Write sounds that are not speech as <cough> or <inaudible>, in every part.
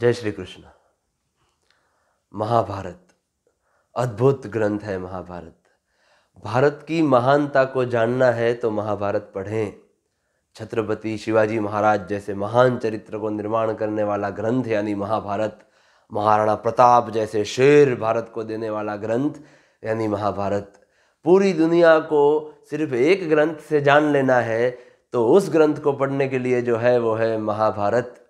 जय श्री कृष्ण। महाभारत। अद्भुत ग्रंथ है महाभारत। भारत की महानता को जानना है तो महाभारत पढ़ें। छत्रपति शिवाजी महाराज जैसे महान चरित्र को निर्माण करने वाला ग्रंथ, यानी महाभारत, महाराणा प्रताप जैसे शेर भारत को देने वाला ग्रंथ, यानी महाभारत। पूरी दुनिया को सिर्फ़ एक ग्रंथ से जान लेना है तो उस ग्रंथ को पढ़ने के लिए जो है वो है महाभारत।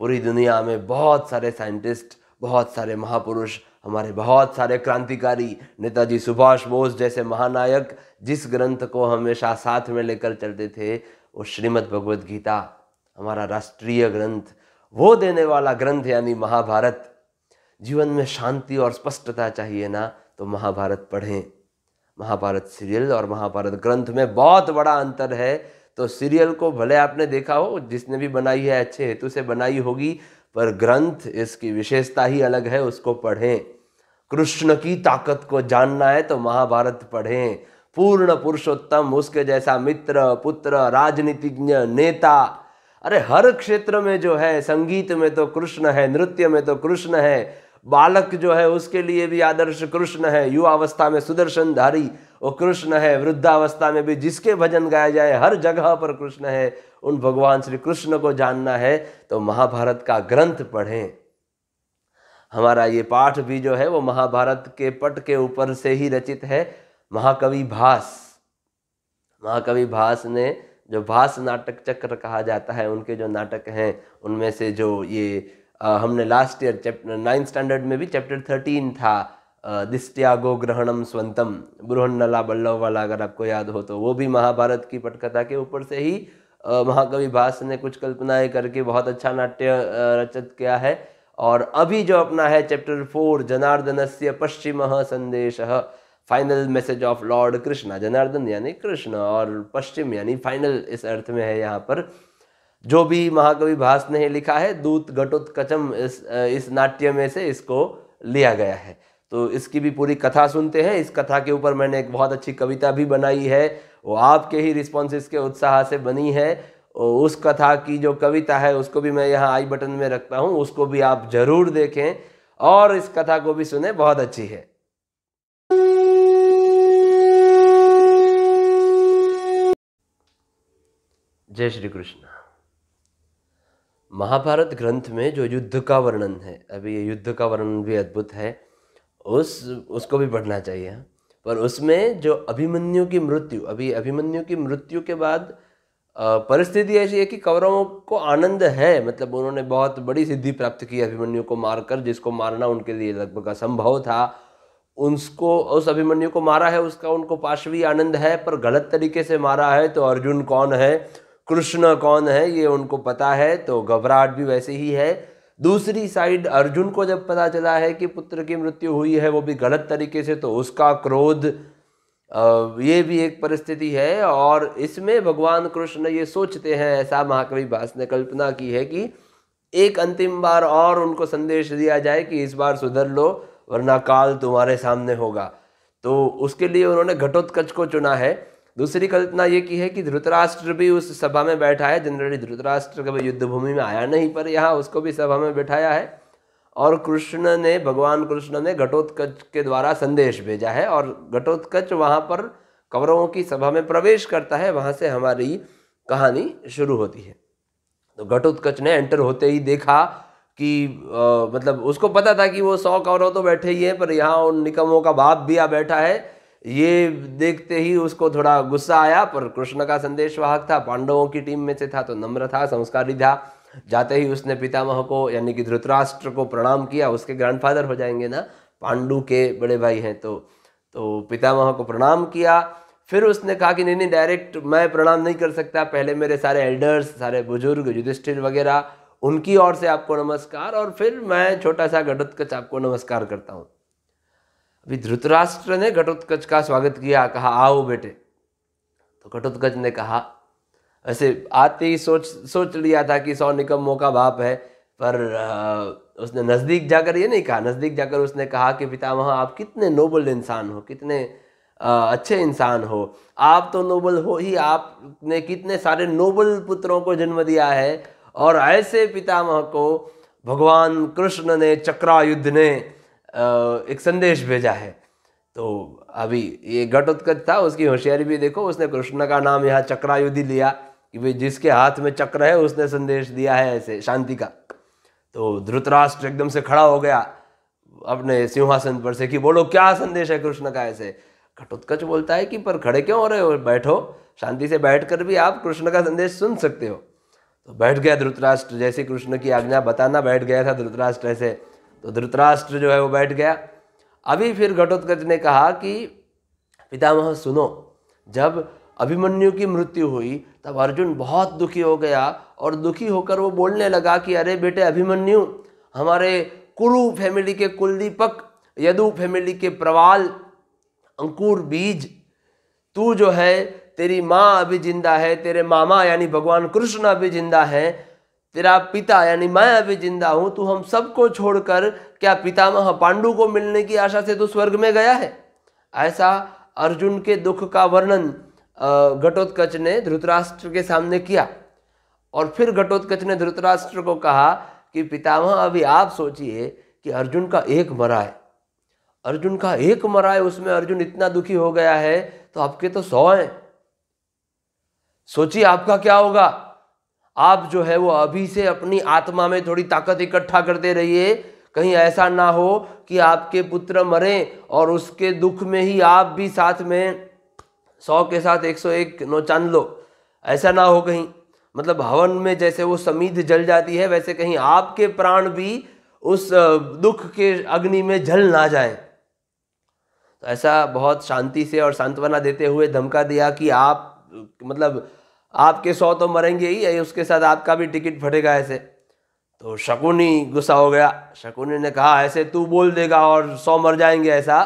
पूरी दुनिया में बहुत सारे साइंटिस्ट, बहुत सारे महापुरुष, हमारे बहुत सारे क्रांतिकारी नेताजी सुभाष बोस जैसे महानायक, जिस ग्रंथ को हमेशा साथ में लेकर चलते थे, वो श्रीमद् भगवद गीता, हमारा राष्ट्रीय ग्रंथ, वो देने वाला ग्रंथ यानी महाभारत। जीवन में शांति और स्पष्टता चाहिए ना तो महाभारत पढ़ें। महाभारत सीरियल और महाभारत ग्रंथ में बहुत बड़ा अंतर है तो सीरियल को भले आपने देखा हो, जिसने भी बनाई है, अच्छे हेतु से बनाई होगी, पर ग्रंथ इसकी विशेषता ही अलग है, उसको पढ़ें। कृष्ण की ताकत को जानना है तो महाभारत पढ़ें। पूर्ण पुरुषोत्तम, उसके जैसा मित्र, पुत्र, राजनीतिज्ञ, नेता। अरे, हर क्षेत्र में जो है, संगीत में तो कृष्ण है, नृत्य में तो कृष्ण है। बालक जो है, उसके लिए भी आदर्श कृष्ण है। युवावस्था में सुदर्शन धारी वो कृष्ण है वृद्धावस्था में भी जिसके भजन गाया जाए हर जगह पर कृष्ण है उन भगवान श्री कृष्ण को जानना है तो महाभारत का ग्रंथ पढ़ें। हमारा ये पाठ भी जो है वो महाभारत के पट के ऊपर से ही रचित है महाकवि भास। महाकवि भास ने जो भास नाटक चक्र कहा जाता है उनके जो नाटक हैं उनमें से जो ये आ, हमने last year chapter ninth standard में भी चैप्टर थर्टीन था दिस्त्यागो ग्रहणम स्वंतम बृहन्नला बल्लव वाला अगर आपको याद हो तो वो भी महाभारत की पटकथा के ऊपर से ही महाकवि भास ने कुछ कल्पनाएँ करके बहुत अच्छा नाट्य रचित किया है। और अभी जो अपना है चैप्टर फोर जनार्दन से पश्चिम संदेश। Final message of lord Krishna Janardan यानी कृष्ण और पश्चिम यानी फाइनल इस अर्थ में है यहाँ पर। जो भी महाकवि भास ने लिखा है, दूत घटोत्कचम इस इस नाट्य में से इसको लिया गया है। तो इसकी भी पूरी कथा सुनते हैं। इस कथा के ऊपर मैंने एक बहुत अच्छी कविता भी बनाई है। वो आपके ही रिस्पॉन्सेस के उत्साह से बनी है। उस कथा की जो कविता है, उसको भी मैं यहाँ आई बटन में रखता हूँ। उसको भी आप ज़रूर देखें और इस कथा को भी सुने। बहुत अच्छी है। जय श्री कृष्ण। महाभारत ग्रंथ में जो युद्ध का वर्णन है, अभी ये युद्ध का वर्णन भी अद्भुत है। उस, उसको भी पढ़ना चाहिए। पर उसमें जो अभिमन्यु की मृत्यु, अभी अभिमन्यु की मृत्यु के बाद परिस्थिति ऐसी है कि कौरवों को आनंद है। मतलब उन्होंने बहुत बड़ी सिद्धि प्राप्त की अभिमन्यु को मारकर, जिसको मारना उनके लिए लगभग असंभव था। उसको, उस अभिमन्यु को मारा है, उसका उनको पाशवी आनंद है, पर गलत तरीके से मारा है तो अर्जुन कौन है? कृष्ण कौन है? ये उनको पता है तो घबराहट भी वैसे ही है। दूसरी साइड अर्जुन को जब पता चला है कि पुत्र की मृत्यु हुई है, वो भी गलत तरीके से तो उसका क्रोध ये भी एक परिस्थिति है। और इसमें भगवान कृष्ण ये सोचते हैं, ऐसा महाकवि भास ने कल्पना की है कि एक अंतिम बार और उनको संदेश दिया जाए कि इस बार सुधर लो, वरना काल तुम्हारे सामने होगा। तो उसके लिए उन्होंने घटोत्कच को चुना है। दूसरी कल्पना ये की है कि धृतराष्ट्र भी उस सभा में बैठा है। जनरली धृतराष्ट्र कभी युद्ध भूमि में आया नहीं पर यहाँ उसको भी सभा में बैठाया है। और कृष्ण ने भगवान कृष्ण ने घटोत्कच के द्वारा संदेश भेजा है और घटोत्कच वहाँ पर कौरवों की सभा में प्रवेश करता है। वहाँ से हमारी कहानी शुरू होती है। तो घटोत्कच ने एंटर होते ही देखा कि आ, मतलब उसको पता था कि वो सौ कौरव तो बैठे ही हैं पर यहाँ उन निकमों का बाप भी आ बैठा है। ये देखते ही उसको थोड़ा गुस्सा आया, पर कृष्ण का संदेश वाहक था, पांडवों की टीम में से था तो नम्र था, संस्कारी था। जाते ही उसने पितामह को, यानी कि धृतराष्ट्र को प्रणाम किया, उसके ग्रैंडफादर हो जाएँगे ना, पांडु के बड़े भाई हैं तो तो पितामह को प्रणाम किया। फिर उसने कहा कि नहीं नहीं डायरेक्ट मैं प्रणाम नहीं कर सकता, पहले मेरे सारे एल्डर्स सारे बुज़ुर्ग, युधिष्ठिर वगैरह, उनकी ओर से आपको नमस्कार, और फिर मैं छोटा सा घटोत्कच आपको नमस्कार करता हूँ। अभी धृतराष्ट्र ने घटोत्कच का स्वागत किया, कहा, आओ बेटे। तो घटोत्कच ने कहा, ऐसे आते ही सोच सोच लिया था कि सौ निकम्मों का बाप है, पर उसने नज़दीक जाकर ये नहीं कहा। नज़दीक जाकर उसने कहा कि पितामह आप कितने नोबल इंसान हो, कितने अच्छे इंसान हो। आप तो नोबल हो ही, आपने कितने सारे नोबल पुत्रों को जन्म दिया है, और ऐसे पितामह को भगवान कृष्ण ने, चक्रायुद्ध ने एक संदेश भेजा है। तो अभी ये घटोत्कच था, उसकी होशियारी भी देखो, उसने कृष्ण का नाम यहाँ चक्रायुधि लिया कि भाई जिसके हाथ में चक्र है, उसने संदेश दिया है ऐसे, शांति का। तो ध्रुतराष्ट्र एकदम से खड़ा हो गया, अपने सिंहासन पर से कि बोलो, क्या संदेश है कृष्ण का ऐसे? घटोत्कच बोलता है कि, पर खड़े क्यों हो रहे हो? बैठो, शांति से बैठकर भी आप कृष्ण का संदेश सुन सकते हो। तो बैठ गया धृतराष्ट्र, जैसे कृष्ण की आज्ञा बताना बैठ गया था धृतराष्ट्र ऐसे। तो धृतराष्ट्र जो है वो बैठ गया। अभी फिर घटोत्कच ने कहा कि, पितामह, सुनो, जब अभिमन्यु की मृत्यु हुई, तब अर्जुन बहुत दुखी हो गया और दुखी होकर वो बोलने लगा कि, अरे बेटे अभिमन्यु, हमारे कुरु फैमिली के कुलदीपक, यदु फैमिली के प्रवाल, अंकुर बीज, तू जो है, तेरी माँ अभी ज़िंदा है, तेरे मामा यानी भगवान कृष्ण अभी ज़िंदा है तेरा पिता, यानी मैं अभी ज़िंदा हूँ, तू हम सबको छोड़कर, क्या पितामह पांडु को मिलने की आशा से तो स्वर्ग में गया है? ऐसा अर्जुन के दुख का वर्णन घटोत्कच ने धृतराष्ट्र के सामने किया। और फिर घटोत्कच ने धृतराष्ट्र को कहा कि, पितामह, अभी आप सोचिए कि अर्जुन का एक मरा है। अर्जुन का एक मरा है, उसमें अर्जुन इतना दुखी हो गया है तो आपके तो सौ हैं। सोचिए आपका क्या होगा? आप जो है वो अभी से अपनी आत्मा में थोड़ी ताकत इकट्ठा करते रहिए। कहीं ऐसा ना हो कि आपके पुत्र मरे और उसके दुख में ही आप भी साथ में सौ के साथ एक सौ एक नौचान लो। ऐसा ना हो कहीं। मतलब हवन में जैसे वो समीध जल जाती है, वैसे कहीं आपके प्राण भी उस दुख के अग्नि में जल ना जाए। तो ऐसा बहुत शांति से और सांत्वना देते हुए धमका दिया कि आप मतलब आपके सौ तो मरेंगे ही उसके साथ आपका भी टिकट फटेगा ऐसे। तो शकुनी गुस्सा हो गया। शकुनी ने कहा, ऐसे तू बोल देगा और सौ मर जाएँगे ऐसा।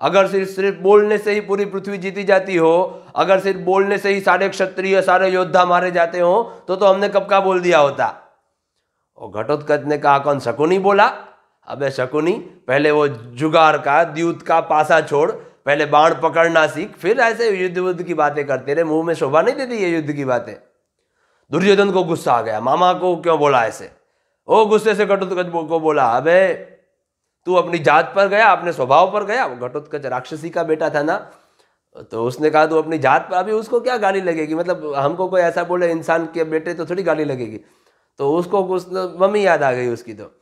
अगर सिर्फ़ सिर्फ़ बोलने से ही पूरी पृथ्वी जीती जाती हो, अगर सिर्फ़ बोलने से ही सारे क्षत्रिय, सारे योद्धा मारे जाते हो तो तो हमने कब का बोल दिया होता? और घटोत्कच ने कहा, कौन, शकुनी बोला? अबे शकुनी, पहले वो जुगार का, द्यूत का पासा छोड़ पहले बाण पकड़ना सीख, फिर ऐसे युद्ध युद्ध की बातें करते रहे। मुँह में शोभा नहीं देती ये युद्ध की बातें। दुर्योधन को गुस्सा आ गया। मामा को क्यों बोला ऐसे? ओ, गुस्से से घटोत्कच को बोला, अबे, तू अपनी जात पर गया, अपने स्वभाव पर गया। घटोत्कच राक्षसी का बेटा था ना। तो उसने कहा, तू अपनी जात पर, अभी उसको क्या गाली लगेगी? मतलब हमको कोई ऐसा बोले, इंसान के बेटे तो थोड़ी गाली लगेगी। तो उसको कुछ मम्मी याद आ गई उसकी तो।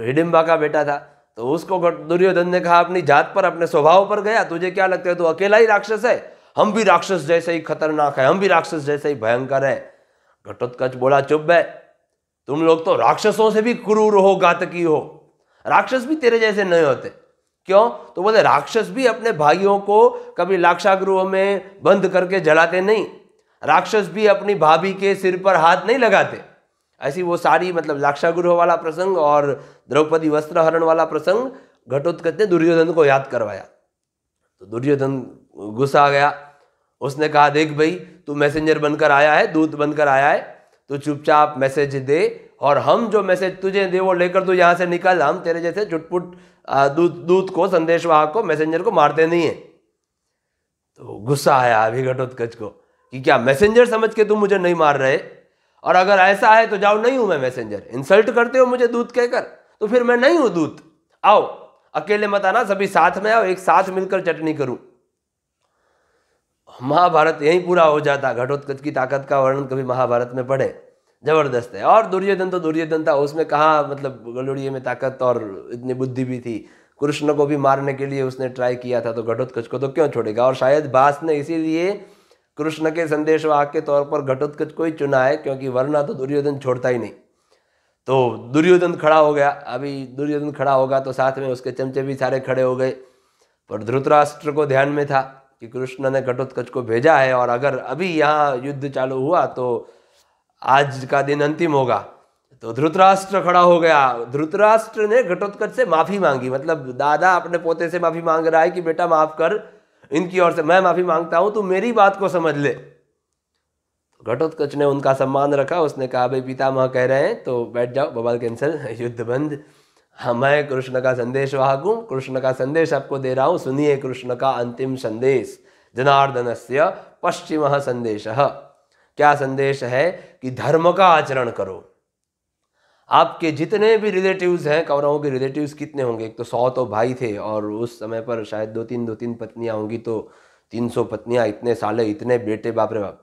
हिडिम्बा का बेटा था। तो उसको दुर्योधन ने कहा, अपनी जात पर, अपने स्वभाव पर गया। तुझे क्या लगता है, तू अकेला ही राक्षस है? हम भी राक्षस जैसे ही खतरनाक है, हम भी राक्षस जैसे ही भयंकर है। घटोत्कच बोला, चुप है तुम लोग तो राक्षसों से भी क्रूर हो, घातकी हो। राक्षस भी तेरे जैसे नहीं होते। क्यों? तो बोले, राक्षस भी अपने भाइयों को कभी लाक्षागृह में बंद करके जलाते नहीं। राक्षस भी अपनी भाभी के सिर पर हाथ नहीं लगाते। ऐसी वो सारी मतलब लाक्षागृह वाला प्रसंग और द्रौपदी वस्त्र हरण वाला प्रसंग घटोत्कच ने दुर्योधन को याद करवाया। तो दुर्योधन गुस्सा आ गया। उसने कहा, देख भाई, तू मैसेंजर बनकर आया है, दूत बनकर आया है। तू चुपचाप मैसेज दे और हम जो मैसेज तुझे दे, वो लेकर तू यहाँ से निकल। हम तेरे जैसे चुटपुट दूत दूत को संदेशवाहक को, मैसेंजर को मारते नहीं है। तो गुस्सा आया अभी घटोत्कच को कि क्या मैसेंजर समझ के तुम मुझे नहीं मार रहे? और अगर ऐसा है तो जाओ, नहीं हूँ मैं मैसेंजर इंसल्ट करते हो मुझे दूत कहकर तो फिर मैं नहीं हूँ दूत। आओ, अकेले मत आना, सभी साथ में आओ, एक साथ मिलकर चटनी करूँ। महाभारत यही पूरा हो जाता, घटोत्कच की ताकत का वर्णन कभी महाभारत में पढ़े। ज़बरदस्त है। और दुर्योधन तो दुर्योधन था, उसमें कहा मतलब गलोड़िए में ताकत और इतनी बुद्धि भी थी। कृष्ण को भी मारने के लिए उसने ट्राई किया था तो घटोत्कच को तो क्यों छोड़ेगा? और शायद बास ने इसीलिए कृष्ण के संदेश संदेशवाहक के तौर पर घटोत्कच को ही चुना है क्योंकि वरना तो दुर्योधन छोड़ता ही नहीं। तो दुर्योधन खड़ा हो गया। अभी दुर्योधन खड़ा होगा तो साथ में उसके चमचे भी सारे खड़े हो गए। पर धृतराष्ट्र को ध्यान में था कि कृष्ण ने घटोत्कच को भेजा है, और अगर अभी यहाँ युद्ध चालू हुआ तो आज का दिन अंतिम होगा। तो धृतराष्ट्र खड़ा हो गया। धृतराष्ट्र ने घटोत्कच से माफ़ी मांगी। मतलब दादा अपने पोते से माफ़ी मांग रहा है कि बेटा माफ़ कर। इनकी ओर से, मैं माफ़ी माँगता हूँ, तू मेरी बात को समझ ले। घटोत्कच ने उनका सम्मान रखा। उसने कहा, भाई, पितामह कह रहे हैं तो बैठ जाओ बवाल कैंसिल, <laughs> युद्ध बंद। हाँ मैं कृष्ण का संदेश वाहक हूँ कृष्ण का संदेश आपको दे रहा हूँ। सुनिए कृष्ण का अंतिम संदेश जनार्दन से पश्चिम संदेश। क्या संदेश है कि धर्म का आचरण करो। आपके जितने भी रिलेटिव्स हैं कौरवों के रिलेटिव्स कितने होंगे? एक तो सौ तो भाई थे और उस समय पर शायद दो तीन दो तीन पत्नियाँ होंगी तो तीन सौ पत्नियाँ, इतने साले, इतने बेटे, बाप रे बाप।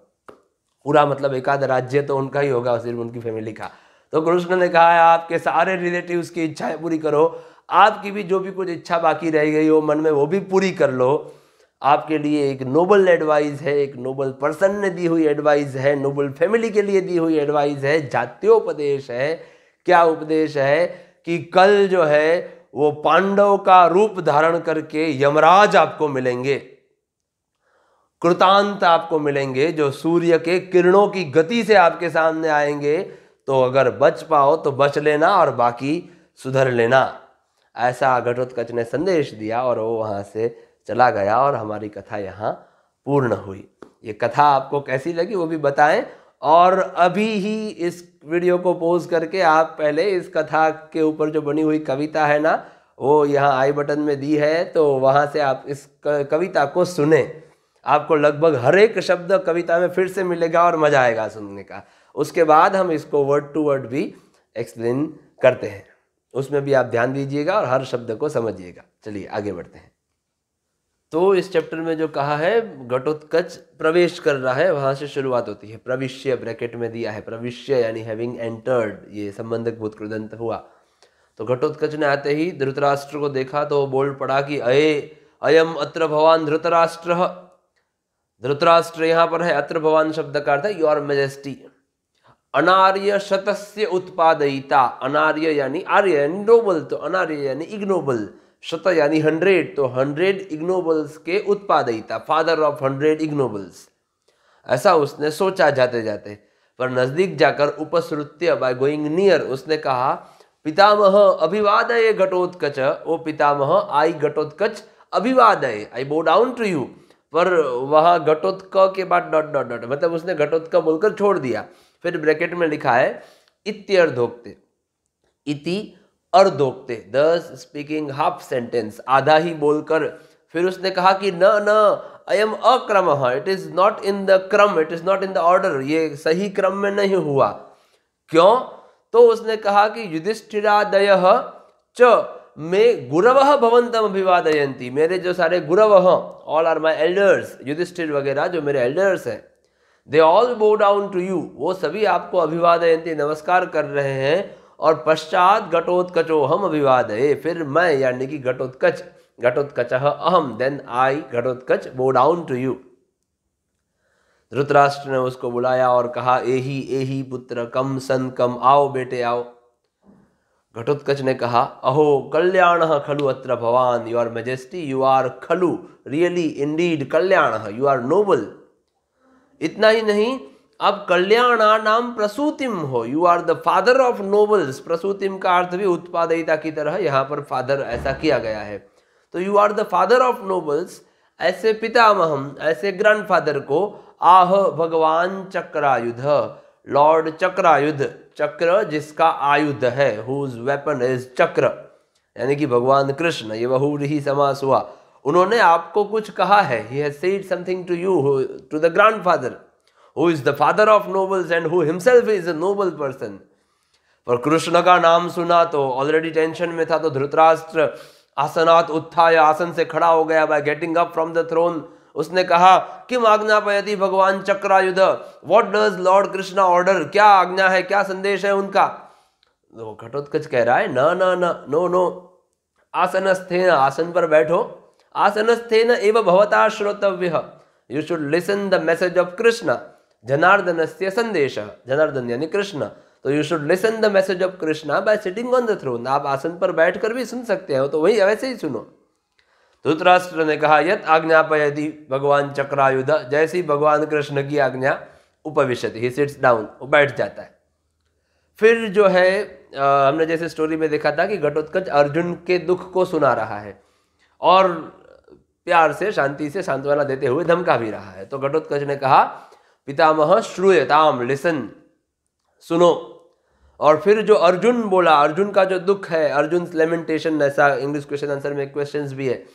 पूरा मतलब एक आध राज्य तो उनका ही होगा, सिर्फ़ उनकी फैमिली का। तो कृष्ण ने कहा है आपके सारे रिलेटिव्स की इच्छाएँ पूरी करो। आपकी भी जो भी कुछ इच्छा बाकी रह गई हो, मन में वो भी पूरी कर लो। आपके लिए एक नोबल एडवाइस है, एक नोबल पर्सन ने दी हुई एडवाइस है नोबल फैमिली के लिए दी हुई एडवाइस है, जात्योपदेश है। क्या उपदेश है कि कल जो है वो पांडव का रूप धारण करके यमराज आपको मिलेंगे, कृतांत आपको मिलेंगे, जो सूर्य के किरणों की गति से आपके सामने आएँगे तो अगर बच पाओ तो बच लेना और बाकी सुधर लेना। ऐसा घटोत्कच ने संदेश दिया और वो वहाँ से चला गया और हमारी कथा यहाँ पूर्ण हुई। ये कथा आपको कैसी लगी वो भी बताएँ और अभी ही इस वीडियो को पोज करके आप पहले इस कथा के ऊपर जो बनी हुई कविता है ना, वो यहाँ आई बटन में दी है तो वहाँ से आप इस कविता को सुने। आपको लगभग हर एक शब्द कविता में फिर से मिलेगा और मज़ा आएगा सुनने का। उसके बाद हम इसको वर्ड टू वर्ड भी एक्सप्लेन करते हैं। उसमें भी आप ध्यान दीजिएगा और हर शब्द को समझिएगा। चलिए आगे बढ़ते हैं। तो इस चैप्टर में जो कहा है, घटोत्कच प्रवेश कर रहा है, वहाँ से शुरुआत होती है। प्रविश्य ब्रैकेट में दिया है, प्रविश्य यानी हैविंग एंटर्ड ये संबंधक भूत कृदंत हुआ। तो घटोत्कच ने आते ही धृतराष्ट्र को देखा तो बोल पड़ा कि, अये, अयम अत्र भवान धृतराष्ट्र। धृतराष्ट्र यहाँ पर है, अत्र भवान शब्द का अर्थ है योर मेजेस्टी अनार्य शतस्य उत्पादयिता। अनार्य यानी आर्य यानी नोबल तो अनार्य यानी इग्नोबल शत यानी हंड्रेड तो हंड्रेड इग्नोबल्स के उत्पादयिता, फादर ऑफ़ हंड्रेड इग्नोबल्स। ऐसा उसने सोचा जाते जाते पर नज़दीक जाकर उपसृत्य बाय गोइंग नियर उसने कहा, पितामह, अभिवादय घटोत्कच। ओ पितामह, आई घटोत्कच, अभिवादय। आई बो डाउन टू यू पर वह घटोत्क के बाद डॉट डॉट डॉट मतलब उसने घटोत्क बोलकर छोड़ दिया। फिर ब्रैकेट में लिखा है, इत्यर्धोक्ते। इति अर्धोक्ते दस स्पीकिंग हाफ़ सेंटेंस आधा ही बोलकर, फिर उसने कहा कि न न अयम अक्रम it is not in the क्रम it is not in the order ये सही क्रम में नहीं हुआ। क्यों? तो उसने कहा कि युधिष्ठिरादय च, में गुरव भवंतम अभिवादयंती मेरे जो सारे Gurav all are my elders Yudhishthir वगैरह, जो मेरे एल्डर्स हैं they all bow down to you वो सभी आपको अभिवादयंती नमस्कार कर रहे हैं और पश्चात घटोत्कचो हम अभिवाद फिर मैं, यानी कि घटोत्कच घटोत्कच अहम देन आई घटोत्कच बो डाउन टू यू धृतराष्ट्र ने उसको बुलाया और कहा, एही एही पुत्र, कम सन, कम आओ, बेटे, आओ। घटोत्कच ने कहा, अहो, कल्याण खलु अत्र भवान। You are majesty you are खलु। रियली इंडीड कल्याण। यू आर नोबल इतना ही नहीं अब कल्याणा नाम प्रसूतिम हो। You are the father of nobles प्रसूतिम का अर्थ भी उत्पादयिता की तरह यहाँ पर फादर ऐसा किया गया है। तो you are the father of nobles ऐसे पितामहम, ऐसे ग्रैंडफादर को आह भगवान चक्रायुध लॉर्ड चक्रायुध, चक्र जिसका आयुध है हुज वेपन इज़ चक्र। यानी कि भगवान कृष्ण, ये बहु ही समास हुआ। उन्होंने आपको कुछ कहा है। He has said something to you to the grandfather who is the father of nobles and who himself is a noble person पर कृष्ण का नाम सुना तो ऑलरेडी टेंशन में था तो धृतराष्ट्र आसनात उत्थाय आसन से खड़ा हो गया by getting up from the throne उसने कहा किम आज्ञा पयती भगवान Chakrayudh what does lord Krishna order क्या आज्ञा है क्या संदेश है उनका तो घटोत्कच कह रहा है, न न न, नो नो, आसनस्थेन, आसन पर बैठो। आसनस्थेन एव भवता श्रोतव्य। You should listen the message of Krishna Janardan से संदेश जनार्दन यानी कृष्ण। तो you should listen the message of Krishna by sitting on the throne आप आसन पर बैठ कर भी सुन सकते हो तो वही वैसे ही सुनो। धृतराष्ट्र ने कहा यत आज्ञापयति भगवान चक्रायुध जैसी भगवान कृष्ण की आज्ञा उपविशति। ही सिट्स डाउन वो बैठ जाता है। फिर जो है आ, हमने जैसे स्टोरी में देखा था कि घटोत्कच अर्जुन के दुख को सुना रहा है और प्यार से शांति से सांत्वना देते हुए धमका भी रहा है। तो घटोत्कच ने कहा पितामह श्रूयताम लिसन सुनो। और फिर जो अर्जुन बोला, अर्जुन का जो दुख है अर्जुन लेमेंटेशन ऐसा इंग्लिश क्वेश्चन आंसर में क्वेश्चंस भी है।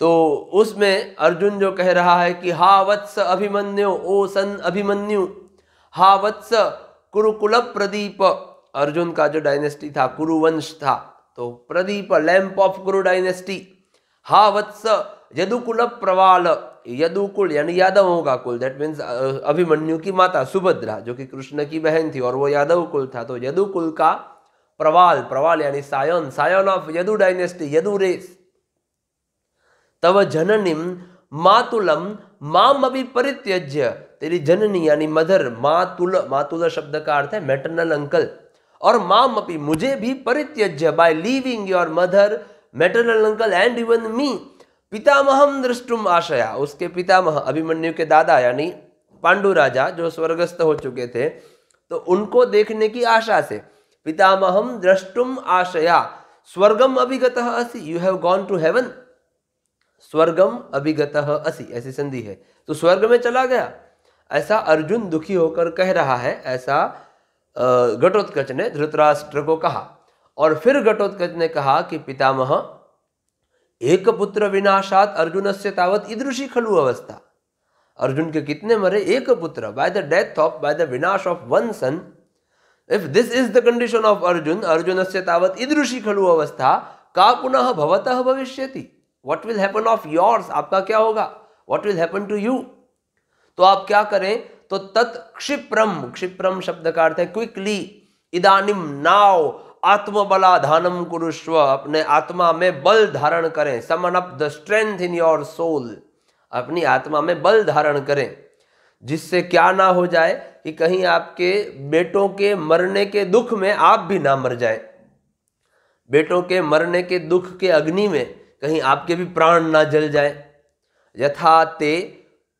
तो उसमें अर्जुन जो कह रहा है कि, हा वत्स अभिमन्यु, ओ सन अभिमन्यु, हा वत्स कुरुकुल प्रदीप अर्जुन का जो डायनेस्टी था, कुरुवंश था। तो प्रदीप लैंप ऑफ़ कुरु डायनेस्टी हा वत्स यदुकुल प्रवाल यदुकुल, यानी यादवों का कुल दैट मीन्स अभिमन्यु की माता, सुभद्रा, जो कि कृष्ण की बहन थी, और वो यादव कुल था तो यदुकुल का प्रवाल प्रवाल यानी scion scion of Yadu dynasty Yadu race तव जननीम मातुलम माम अभी परित्यज्य। तेरी जननी यानी मदर, मातुल मातुल शब्द का अर्थ है मेटरनल अंकल और माम अपी मुझे भी परित्यज्य by leaving your mother maternal uncle and even me पितामहम दृष्टुम आशया। उसके पितामह अभिमन्यु के दादा, यानी पांडु राजा, जो स्वर्गस्थ हो चुके थे तो उनको देखने की आशा से पितामहम दृष्टुम आशया। स्वर्गम अभिगत असी। You have gone to heaven स्वर्गम अभिगत असी। ऐसी संधि है। तो स्वर्ग में चला गया। ऐसा अर्जुन दुखी होकर कह रहा है, ऐसा घटोत्कच ने, धृतराष्ट्र को कहा। और फिर घटोत्कच ने कहा कि पितामह एक पुत्र विनाशात अर्जुन से तावत ईदृशी खलु अवस्था। अर्जुन के कितने मरे, एक पुत्र by the death of by the विनाश of one son if this is the condition of Arjun Arjun से तावत ईदृशी खलु अवस्था, का पुनः भवतः भविष्यति? What will happen of yours आपका क्या होगा? What will happen to you तो आप क्या करें? तो तत्क्षिप्रम, क्षिप्रम शब्द का अर्थ है क्विकली इदानिम नाव आत्मबलाधानम कुरुष्व, अपने आत्मा में बल धारण करें। Summon up the strength in your soul अपनी आत्मा में बल धारण करें। जिससे क्या ना हो जाए कि कहीं आपके बेटों के मरने के दुख में आप भी ना मर जाए। बेटों के मरने के दुख के अग्नि में कहीं आपके भी प्राण ना जल जाए। यथा ते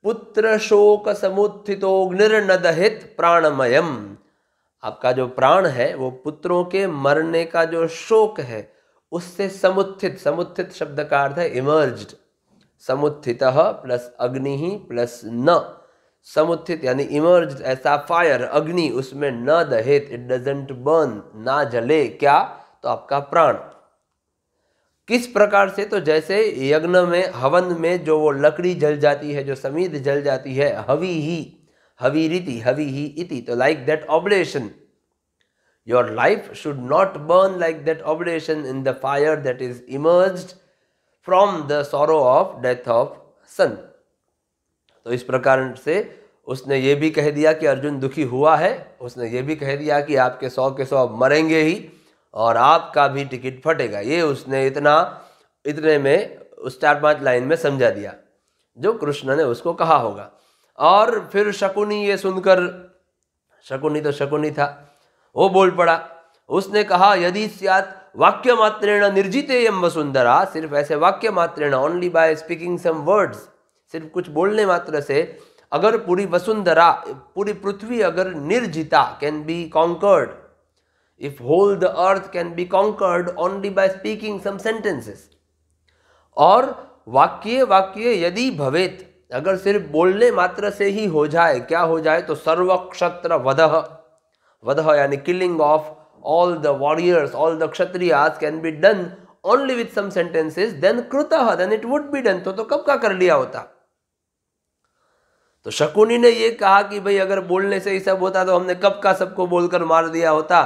पुत्र शोक समुत्थितो निर्नदहित प्राणमयम। आपका जो प्राण है, वो पुत्रों के मरने का जो शोक है, उससे समुत्थित समुत्थित शब्द का अर्थ है इमर्ज्ड समुत्थित प्लस अग्नि ही प्लस न। समुत्थित यानी इमर्ज ऐसा फायर अग्नि, उसमें न दहेत इट डजेंट बर्न ना जले। क्या? तो आपका प्राण। किस प्रकार से? तो जैसे यज्ञ में, हवन में जो वो लकड़ी जल जाती है, जो समीद जल जाती है, हवी ही। हवी रीति हवी ही इति। तो like that oblation your life should not burn like that oblation in the fire that is emerge from the sorrow of death of son तो इस प्रकार से उसने ये भी कह दिया कि अर्जुन दुखी हुआ है। उसने ये भी कह दिया कि आपके सौ के सौ मरेंगे ही और आपका भी टिकट फटेगा। ये उसने इतना, इतने में उस चार पाँच लाइन में समझा दिया। जो कृष्ण ने उसको कहा होगा। और फिर शकुनी ये सुनकर, शकुनी तो शकुनी था, वो बोल पड़ा, उसने कहा, यदि सियात वाक्य मात्रेण निर्जिते यम वसुंधरा, सिर्फ़ ऐसे वाक्य मात्रेण only by speaking some words सिर्फ़ कुछ बोलने मात्र से, अगर पूरी वसुंधरा, पूरी पृथ्वी अगर निर्जिता can be conquered if whole the earth can be conquered only by speaking some sentences और वाक्य वाक्य यदि भवेत अगर सिर्फ़ बोलने मात्र से ही हो जाए, क्या हो जाए तो सर्वक्षत्र वध। वध यानी killing of all the warriors all the Kshatriyas can be done only with some sentences then कृत then it would be done तो तो कब का कर लिया होता? तो शकुनी ने ये कहा कि भाई, अगर बोलने से ही सब होता तो हमने कब का सबको बोलकर मार दिया होता?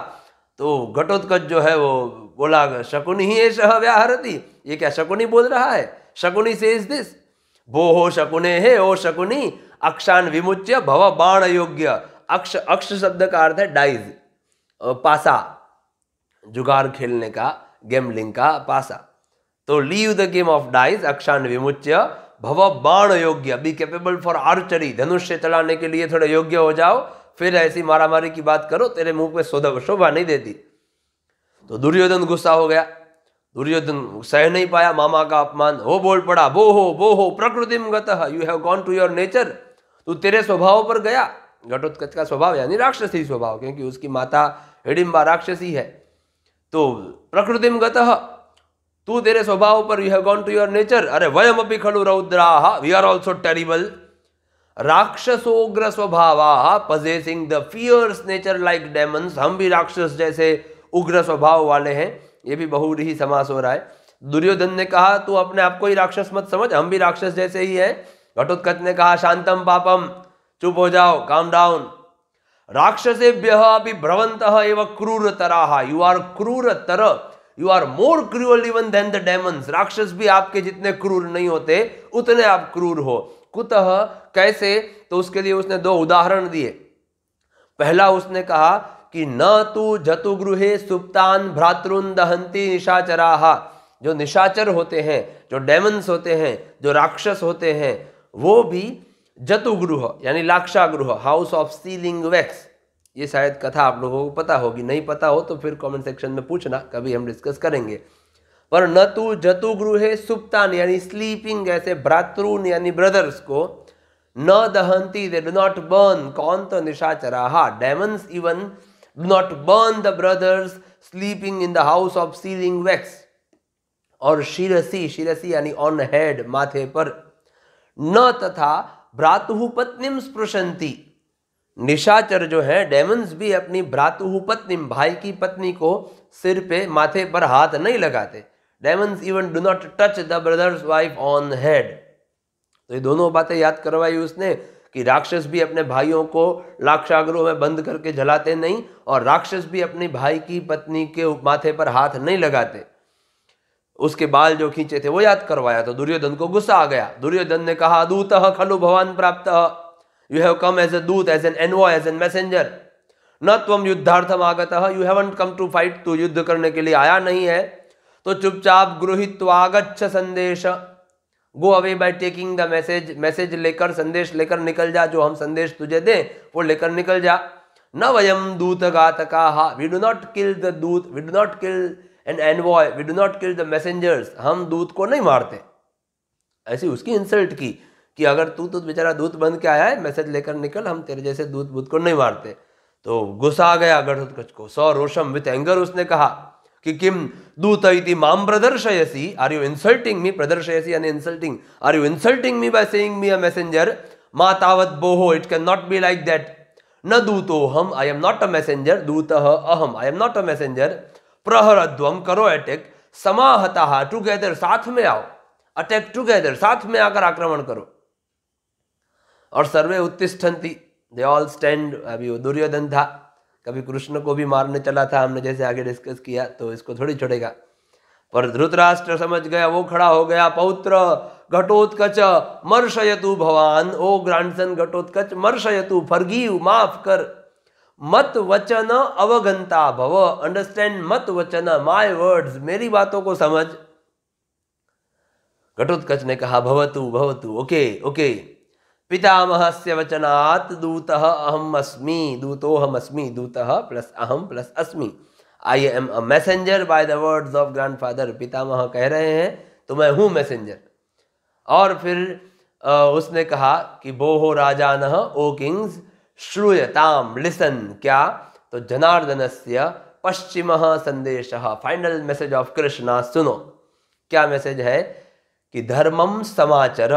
तो घटोत्कच जो है वो बोला, शकुनी ही ऐसा व्याहरती। ये क्या शकुनी बोल रहा है? शकुनी से इज़ दिस वो हो शकुने है, ओ शकुनी, अक्षान विमुच्य भव बाण योग्य। अक्ष अक्ष शब्द का अर्थ है डाइज पासा जुगार खेलने का गेमलिंग का पासा। तो leave the game of dice अक्षान विमुच्य भव बाण योग्य। बी कैपेबल फॉर आर्चरी धनुष्य चलाने के लिए थोड़े योग्य हो जाओ, फिर ऐसी मारामारी की बात करो, तेरे मुँह पे शोभा नहीं देती। तो दुर्योधन गुस्सा हो गया। दुर्योधन सह नहीं पाया, मामा का अपमान, हो बोल पड़ा वो हो वो हो प्रकृति you have gone to your nature तू तेरे स्वभाव पर गया। घटोत्कच का स्वभाव, यानी राक्षसी स्वभाव, क्योंकि उसकी माता हिडिम्बा राक्षसी है। तो प्रकृतिम गत, तू तेरे स्वभाव पर you have gone to your nature अरे वयम अपनी खड़ु रौद्रा वी आर ऑल्सो टेरिबल राक्षसोग्र स्वभाव possessing the fierce nature like demons हम भी राक्षस जैसे उग्र स्वभाव वाले हैं ये भी बहुरी समास हो रहा है। दुर्योधन ने कहा, तू अपने आप को ही राक्षस मत समझ, हम भी राक्षस जैसे ही हैं। घटोत्कच ने कहा, शांतम पापम, चुप हो जाओ काम डाउन राक्षसेभ्य अभी भ्रवंत एवं क्रूर तरह यू आर क्रूर तर you are more cruel even than the demons राक्षस भी आपके जितने क्रूर नहीं होते, उतने आप क्रूर हो। कुतः, कैसे? तो उसके लिए उसने दो उदाहरण दिए। पहला उसने कहा कि न तू जतु गृहे सुप्तान भ्रातृन दहंती निशाचराहा जो निशाचर होते हैं, जो डेमंस होते हैं, जो राक्षस होते हैं, वो भी जतुगृह यानी लाक्षागृह हाउस ऑफ़ सीलिंग वैक्स। ये शायद कथा आप लोगों को पता होगी। नहीं पता हो तो फिर कमेंट सेक्शन में पूछना, कभी हम डिस्कस करेंगे। पर न तो जतुगृह सुप्तान, यानी स्लीपिंग ऐसे भ्रातृन, यानी ब्रदर्स को न दहंती दे डू नॉट बर्न कौन तो निशाचरा। Demons even do not burn the brothers sleeping in the house of sealing wax और शिरसी शिरसी यानी ऑन हेड माथे पर। न तथा भ्रातु पत्नीम स्पृशंती निशाचर जो है डेमंस भी अपनी भ्रातु पत्नी, भाई की पत्नी को सिर पे, माथे पर हाथ नहीं लगाते। Demons even do not touch the brothers wife on head तो ये दोनों बातें याद करवाई उसने। कि राक्षस भी अपने भाइयों को लाक्षागरों में बंद करके जलाते नहीं और राक्षस भी अपनी भाई की पत्नी के माथे पर हाथ नहीं लगाते। उसके बाल जो खींचे थे, वो याद करवाया तो दुर्योधन को गुस्सा आ गया। दुर्योधन ने कहा, दूत खलु भगवान प्राप्त। You have come as a दूत as an envoy as an messenger न तुम युद्धार्थम आगत। You haven't come to fight तू युद्ध करने के लिए आया नहीं है। तो चुपचाप गृहित आगच्छ संदेश। Go away by taking the message message लेकर, संदेश लेकर निकल जा, जो हम संदेश तुझे दें, वो लेकर निकल जा। न वयम दूत घातका we do not kill the दूत we do not kill an envoy we do not kill the messengers हम दूत को नहीं मारते। ऐसी उसकी इंसल्ट की, कि अगर तू तो बेचारा दूत बन के आया है मैसेज लेकर निकल, हम तेरे जैसे दूत बूत को नहीं मारते। तो गुस्सा आ गया गढ़ोत्कच को। सौ रोशम विथ एंगर उसने कहा। कि किम दूत इति माम प्रदर्शयसी। आर यू इंसल्टिंग मी प्रदर्शयसी यानी insulting are you insulting me by saying me a messenger मा तावत बोहो it can not be like that न दूतो हम I am not a messenger दूत अहम I am not a messenger प्रहरध्वम करो अटैक समाहता टुगेदर साथ में आओ. अटैक टुगेदर साथ में आकर आक्रमण करो। और सर्वे उत्तिष्ठन्ति। दे ऑल स्टैंड अभी दुर्योधन था। कभी कृष्ण को भी मारने चला था, हमने जैसे आगे डिस्कस किया तो इसको थोड़ी छोड़ेगा। पर धृतराष्ट्र समझ गया, वो खड़ा हो गया, पौत्र, घटोत्कच, मर्शयतु भवान। ओ ग्रांडसन, घटोत्कच, मर्शयतु, फर्गीव, माफ़ कर। मत वचन अवगंता भव। अंडरस्टैंड मत वचन माय वर्ड्स मेरी बातों को समझ। घटोत्कच ने कहा, भवतु भवतु, ओके ओके। पितामह से वचनात् दूत अहम अस्मी दूतोहम अस्मी दूत प्लस अहम plus Asmi. I am a messenger by the words of grandfather पितामह कह रहे हैं तो मैं हूँ मैसेंजर और फिर उसने कहा कि बोहो राजान, ओ किंग्स, श्रूयताम लिसन क्या? तो जनार्दन से पश्चिम संदेश फाइनल मैसेज ऑफ़ कृष्णा सुनो। क्या मैसेज है? कि धर्मम समाचर।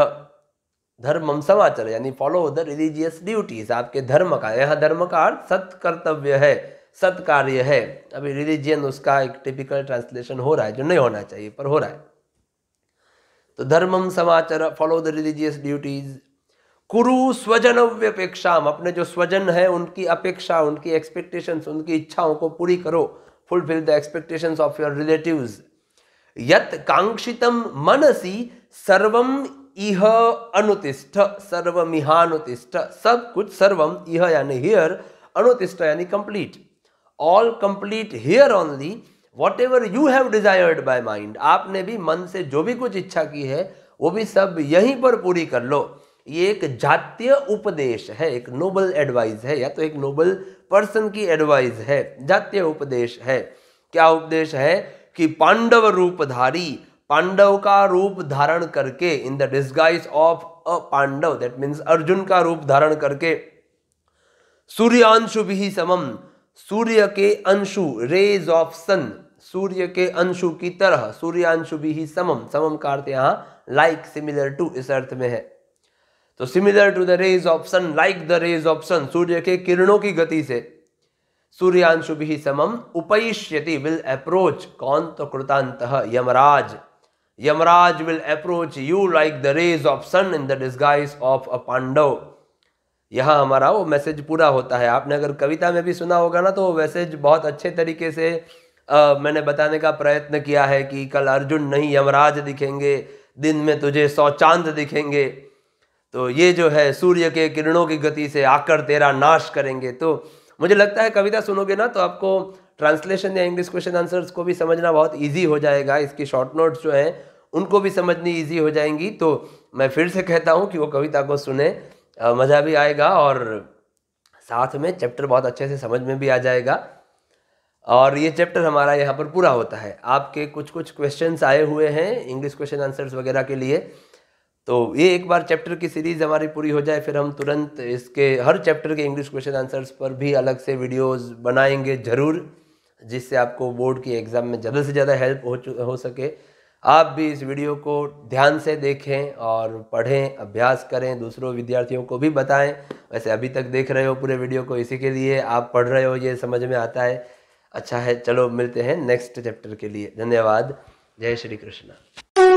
धर्मम समाचर यानी फॉलो द रिलीजियस ड्यूटीज़ आपके धर्म का, यहाँ धर्म का अर्थ सत कर्तव्य है सत कार्य है। अभी रिलीजियन उसका एक टिपिकल ट्रांसलेशन हो रहा है, जो नहीं होना चाहिए, पर हो रहा है। तो धर्मम समाचार फॉलो द रिलीजियस ड्यूटीज़ कुरु स्वजन अपेक्षा अपने जो स्वजन है, उनकी अपेक्षा, उनकी एक्सपेक्टेशंस उनकी इच्छाओं को पूरी करो fulfil the expectations of your relatives यत कांक्षितम मनसी सर्वम इह अनुतिष्ठ, सर्वमिहानुतिष्ठ, सब कुछ सर्वम, इह यानी हियर अनुतिष्ठ यानी complete all complete here only whatever you have desired by mind आपने भी मन से जो भी कुछ इच्छा की है, वो भी सब यहीं पर पूरी कर लो। ये एक जातीय उपदेश है, एक नोबल एडवाइस है, या तो एक नोबल पर्सन की एडवाइस है, जातीय उपदेश है। क्या उपदेश है? कि पांडव रूपधारी पांडव का रूप धारण करके in the disguise of a Pandav that means Arjun का रूप धारण करके, सूर्यांशु भी समम, सूर्य के अंशु रेज ऑफ़ सन सूर्य के अंशु की तरह, सूर्यांशु भी समम समम का अर्थ यहाँ लाइक सिमिलर टू इस अर्थ में है। तो similar to the rays of sun like the rays of sun सूर्य के किरणों की गति से, सूर्यांशु भी समम उपैष्यति विल अप्रोच कौन? तो कृतांत Yamraj. Yamraj will approach you like the rays of sun in the disguise of a Pandav यहाँ हमारा वो मैसेज पूरा होता है। आपने अगर कविता में भी सुना होगा ना तो वो मैसेज बहुत अच्छे तरीके से आ, मैंने बताने का प्रयत्न किया है कि कल अर्जुन नहीं यमराज दिखेंगे दिन में तुझे सौ चाँद दिखेंगे। तो ये जो है सूर्य के किरणों की गति से आकर तेरा नाश करेंगे। तो मुझे लगता है कविता सुनोगे ना तो आपको ट्रांसलेशन या इंग्लिश क्वेश्चन आंसर्स को भी समझना बहुत ईजी हो जाएगा। इसकी शॉर्ट नोट्स जो हैं, उनको भी समझनी ईजी हो जाएँगी। तो मैं फिर से कहता हूँ कि वो कविता को सुने मज़ा भी आएगा और साथ में चैप्टर बहुत अच्छे से समझ में भी आ जाएगा। और ये चैप्टर हमारा यहाँ पर पूरा होता है। आपके कुछ कुछ क्वेश्चंस आए हुए हैं इंग्लिश क्वेश्चन आंसर्स वगैरह के लिए। तो ये एक बार चैप्टर की सीरीज़ हमारी पूरी हो जाए, फिर हम तुरंत इसके हर चैप्टर के इंग्लिश क्वेश्चन आंसर्स पर भी अलग से वीडियोस बनाएँगे ज़रूर। जिससे आपको बोर्ड की एग्ज़ाम में ज़्यादा से ज़्यादा हेल्प हो हो सके। आप भी इस वीडियो को ध्यान से देखें और पढ़ें, अभ्यास करें, दूसरों विद्यार्थियों को भी बताएँ। वैसे अभी तक देख रहे हो पूरे वीडियो को, इसी के लिए आप पढ़ रहे हो, ये समझ में आता है। अच्छा है, चलो मिलते हैं नेक्स्ट चैप्टर के लिए। धन्यवाद। जय श्री कृष्ण।